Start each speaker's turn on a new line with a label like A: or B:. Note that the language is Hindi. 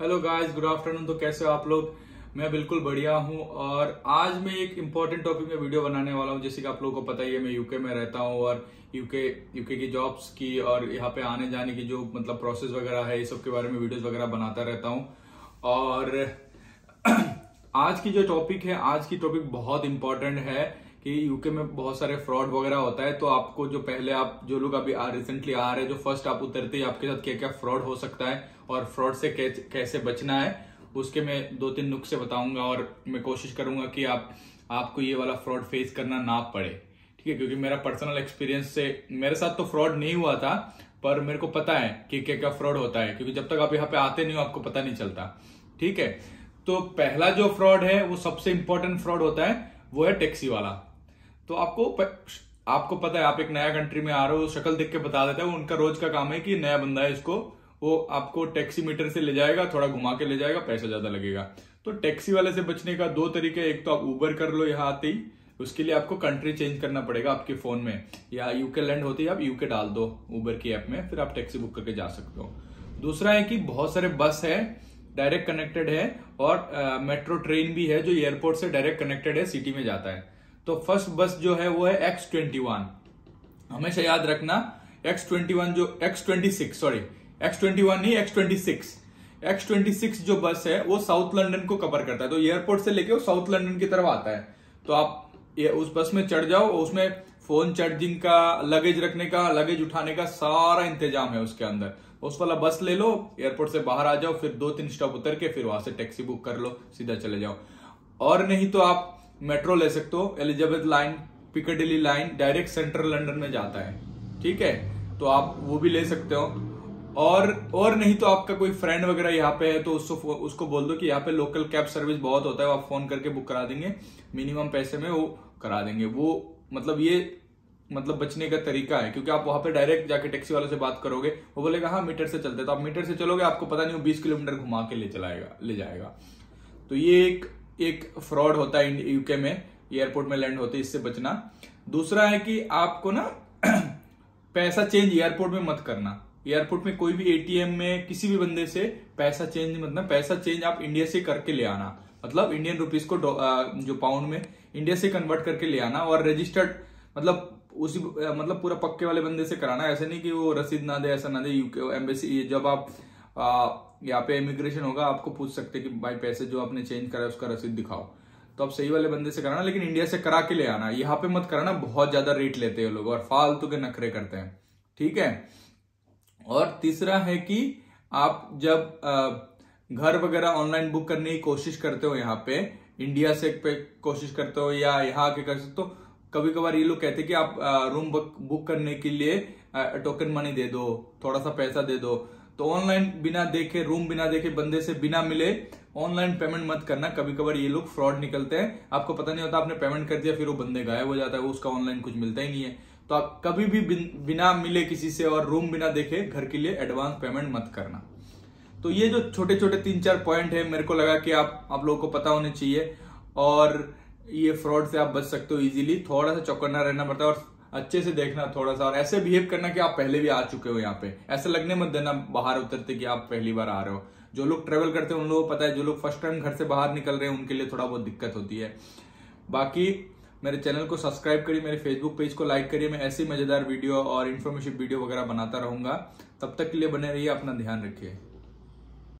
A: हेलो गाइस गुड आफ्टरनून तो कैसे हो आप लोग? मैं बिल्कुल बढ़िया हूँ और आज मैं एक इम्पोर्टेंट टॉपिक में वीडियो बनाने वाला हूँ, जैसे कि आप लोगों को पता ही है, मैं यूके में रहता हूँ और यूके यूके की जॉब्स की और यहाँ पे आने जाने की जो मतलब प्रोसेस वगैरह है, ये सब के बारे में वीडियोस वगैरह बनाता रहता हूँ। और आज की जो टॉपिक है, आज की टॉपिक बहुत इंपॉर्टेंट है। कि यूके में बहुत सारे फ्रॉड वगैरह होता है तो आपको जो पहले आप, जो लोग अभी रिसेंटली आ रहे हैं, जो फ़र्स्ट आप उतरते हैं आपके साथ क्या क्या फ्रॉड हो सकता है और फ्रॉड से कैसे बचना है, उसके मैं दो तीन नुस्खे बताऊँगा और मैं कोशिश करूँगा कि आप, आपको ये वाला फ्रॉड फेस करना ना पड़े। ठीक है? क्योंकि मेरा पर्सनल एक्सपीरियंस से, मेरे साथ तो फ्रॉड नहीं हुआ था, पर मेरे को पता है कि क्या क्या फ्रॉड होता है, क्योंकि जब तक आप यहाँ पे आते नहीं हो, आपको पता नहीं चलता। ठीक है? तो पहला जो फ्रॉड है, वो सबसे इंपॉर्टेंट फ्रॉड होता है, वो है टैक्सी वाला। तो आपको प, आपको पता है आप एक नया कंट्री में आ रहे हो शक्ल देख के बता देता है उनका रोज का काम है कि नया बंदा है इसको वो आपको टैक्सी मीटर से ले जाएगा थोड़ा घुमा के ले जाएगा पैसा ज़्यादा लगेगा। तो टैक्सी वाले से बचने का दो तरीके एक तो आप उबर कर लो यहाँ आते ही उसके लिए आपको कंट्री चेंज करना पड़ेगा आपके फ़ोन में। या यूके लैंड होती है आप यूके डाल दो ऊबर की ऐप में फिर आप टैक्सी बुक करके जा सकते हो। दूसरा है कि बहुत सारे बस है डायरेक्ट कनेक्टेड है और मेट्रो ट्रेन भी है जो एयरपोर्ट से डायरेक्ट कनेक्टेड है सिटी में जाता है। तो फ़र्स्ट बस जो है वो है एक्स ट्वेंटी वन हमेशा याद रखना एक्स ट्वेंटी वन जो X twenty six sorry X twenty one नहीं X twenty six X twenty six जो बस है, वो साउथ लंदन को कवर करता है। तो एयरपोर्ट से लेके वो साउथ लंदन की तरफ़ आता है। तो आप ये उस बस में चढ़ जाओ, उसमें फ़ोन चार्जिंग का लगेज रखने का लगेज उठाने का सारा इंतज़ाम है उसके अंदर। उस वाला बस ले लो एयरपोर्ट से बाहर आ जाओ, फिर दो तीन स्टॉप उतर के फिर वहाँ से टैक्सी बुक कर लो, सीधा चले जाओ। और नहीं तो आप मेट्रो ले सकते हो Elizabeth line Piccadilly line direct central London में जाता है। ठीक है? तो आप वो भी ले सकते हो। और और नहीं तो आपका कोई फ्रेंड वगैरह यहाँ पे है तो उसको उसको बोल दो कि यहाँ पे लोकल कैब सर्विस बहुत होता है आप फ़ोन करके बुक करा देंगे। मिनिमम पैसे में वो करा देंगे। वो मतलब ये मतलब बचने का तरीका है, क्योंकि आप वहाँ पे डायरेक्ट जाके टैक्सी वाले से बात करोगे, वो बोलेगा हाँ मीटर से चलते तो आप मीटर से चलोगे, आपको पता नहीं वो बीस किलोमीटर घुमा के ले चलाएगा, ले जाएगा। तो ये एक एक फ्रॉड होता है यूके में, एयरपोर्ट में लैंड होते इससे बचना। दूसरा है कि आपको ना पैसा चेंज एयरपोर्ट में मत करना। एयरपोर्ट में कोई भी एटीएम में किसी भी बंदे से पैसा चेंज मतलब पैसा चेंज आप इंडिया से करके ले आना। मतलब इंडियन रुपीज़ को जो पाउंड में, इंडिया से कन्वर्ट करके ले आना और रजिस्टर्ड मतलब उसी मतलब पूरा पक्के वाले बंदे से कराना। ऐसे नहीं कि वो रसीद ना दे, ऐसा ना दे यूके एम्बेसी जब आप यहाँ पे इमिग्रेशन होगा, आपको पूछ सकते कि भाई पैसे जो आपने चेंज करा उसका रसीद दिखाओ। तो आप सही वाले बंदे से कराना लेकिन इंडिया से करा के ले आना। यहाँ पे मत कराना बहुत ज़्यादा रेट लेते हैं लोग और फालतू के नखरे करते हैं। ठीक है? और तीसरा है कि आप जब घर वगैरह ऑनलाइन बुक करने की कोशिश करते हो यहाँ पे इंडिया से पे कोशिश करते हो या यहाँ आके कर सकते हो कभी कभार ये लोग कहते हैं कि आप रूम बुक करने के लिए टोकन मनी दे दो, थोड़ा सा पैसा दे दो। तो ऑनलाइन बिना देखे रूम बिना देखे, बंदे से बिना मिले ऑनलाइन पेमेंट मत करना। कभी कभार ये लोग फ्रॉड निकलते हैं। आपको पता नहीं होता, आपने पेमेंट कर दिया, फिर वो बंदे गायब हो जाता है, उसका ऑनलाइन कुछ मिलता ही नहीं है। तो आप कभी भी बिना मिले किसी से और रूम बिना देखे, घर के लिए एडवांस पेमेंट मत करना। तो ये जो छोटे छोटे तीन चार पॉइंट है, मेरे को लगा कि आप आप लोगों को पता होने चाहिए। और ये फ्रॉड से आप बच सकते हो इजीली थोड़ा सा चौकन्ना रहना पड़ता है और अच्छे से देखना थोड़ा सा, और ऐसे बिहेव करना कि आप पहले भी आ चुके हो यहाँ पे। ऐसे लगने मत देना बाहर उतरते कि आप पहली बार आ रहे हो। जो लोग ट्रेवल करते हैं, उन लोगों को पता है, जो लोग फ़र्स्ट टाइम घर से बाहर निकल रहे हैं, उनके लिए थोड़ा बहुत दिक्कत होती है। बाकी, मेरे चैनल को सब्सक्राइब करिए, मेरे फेसबुक पेज को लाइक करिए, मैं ऐसी मज़ेदार वीडियो और इन्फॉर्मेशन वीडियो वगैरह बनाता रहूँगा। तब तक के लिए बने रहिए, अपना ध्यान रखिए।